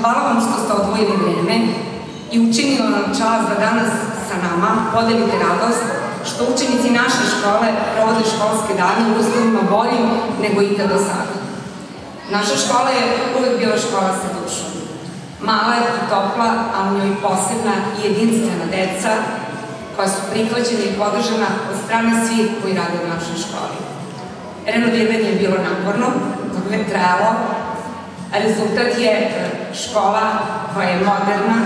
hvala vam što ste odvojili vreme i učinilo nam čas da danas sa nama podelite radost što učenici naše škole provode školske dane u uslovima boljim nego ikad do sada. Naša škola je uvek bila škola sa dušom. Mala je i topla, a u njoj posebna i jedinstvena deca koja su prihvaćena i podržana od strane svih koji rade u našoj školi. Renoviranje je bilo naporno, dugo je trajalo, rezultat je škola koja je moderna,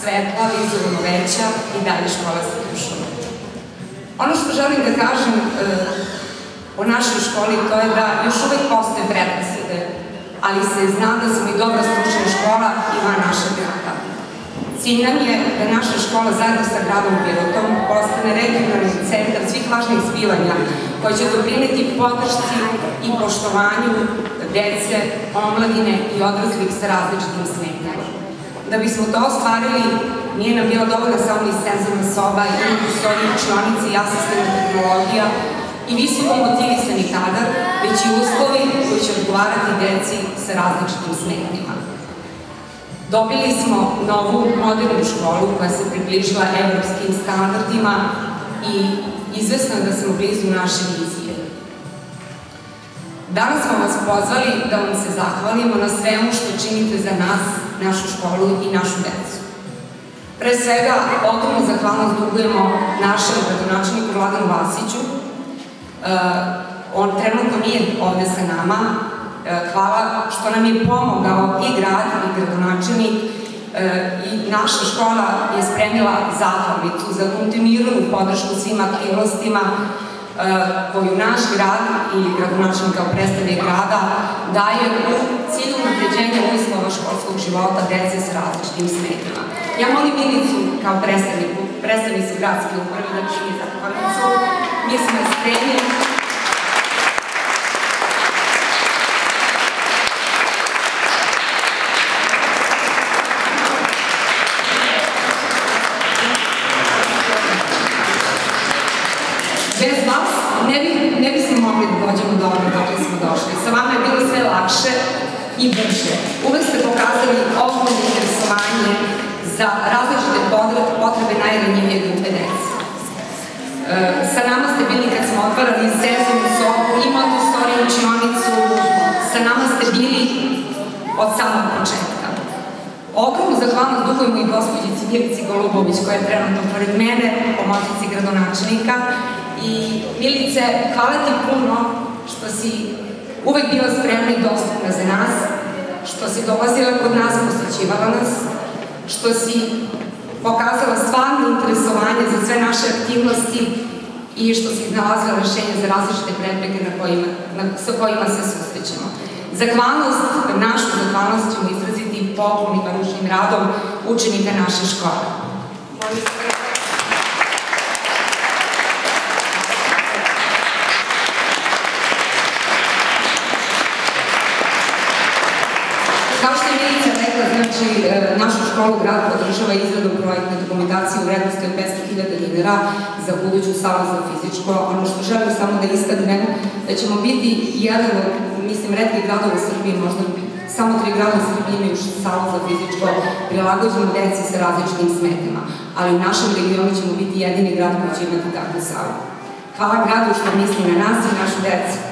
svetla, vizualno veća i dalje škola sa dušom. Ono što želim da kažem e, o našoj školi to je da još uvek postoje predrasude, ali se zna da smo i dobra stručna škola i van našeg grada. Cilj nam je da naša škola zajedno sa gradom Pirotom postane regionalni centar svih važnih zbivanja koja će doprineti podršci i poštovanju dece, omladine i odraslih sa različitim smetnjama. Da bismo to ostvarili, nije nam bila dovoljna samo i senzorna soba, i prostorije učionice i asistenta tehnologija i visoko motivisani kadar, već i uslovi koji će odgovarati deci sa različitim smetnjama. Dobili smo novu modernu školu koja se približila evropskim standardima i izvesno je da smo blizu naše vizije. Danas smo vas pozvali da vam se zahvalimo na svemu što činite za nas, našu školu i našu decu. Pre svega, ogromnu zahvalnost dugujemo našem gradonačniku Vladanu Vasiću. E, on trenutno nije ovde sa nama. E, hvala što nam je pomogao i grad i gradonačelnik e, i naša škola je spremila zahvalnicu za kontinuiranu podršku svim aktivnostima koju naš grad i gradonačelnik kao predstavlje grada daje u cilju napređenja uslova školskog života dece sa različitim smetama. Ja molim Milicu kao predstavnicu gradske uprave da čini zahvalnicu. Mi smo spremni Bez vas ne, bi, ne bismo mogli da dođemo do ovog dok smo došli. Sa vama je bilo sve lakše i brže. Uvek ste pokazali ogromno interesovanje za različite potrebe najranjivije grupe dece. E, sa nama ste bili kad smo otvarali sezonu sobu i Montessori učionicu, sa nama ste bili od samog početka. Ogromnu zahvalnost dugujemo i gospođici Milici Golubović koja je trenutno pored mene, pomoćnici gradonačnika I Milice, hvala ti puno što si uvek bila spremna i dostupna za nas, što si dolazila kod nas, posjećivala nas, što si pokazala stvarno interesovanje za sve naše aktivnosti i što si iznalazila rešenje za različite prepreke na kojima, na, sa kojima se susrećemo. Zahvalnost, našu zahvalnost ćemo izraziti poklon i radom učenika naše škole. Molim Milica rekla, znači, e, našu školu grad podržava izradom projektne dokumentacije u vrednosti od 500.000 dinara za buduću salu za fizičko. Ono što želim samo da istaknem, da ćemo biti jedan od, mislim, redkih gradova u Srbiji, možda samo tri grada u Srbiji imaju salu za fizičko prilagođenu deci sa različitim smetama, ali u našem regionu ćemo biti jedini grad koji će imati takvu salu. Hvala gradu što misli na nas i našu decu.